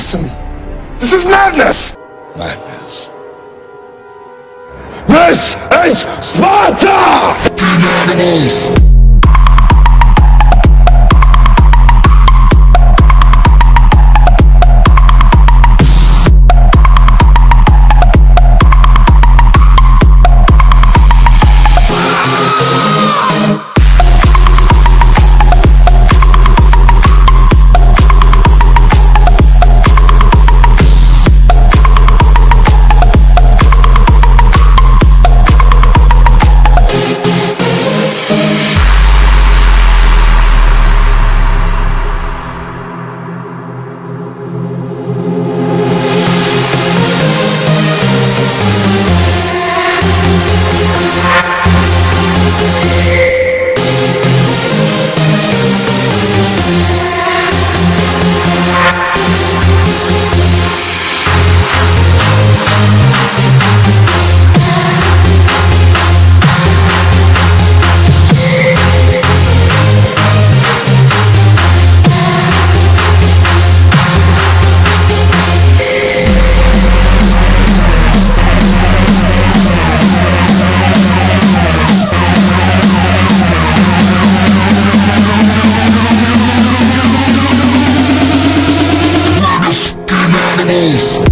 blasphemy. This is madness. Madness. This is Sparta! vocês.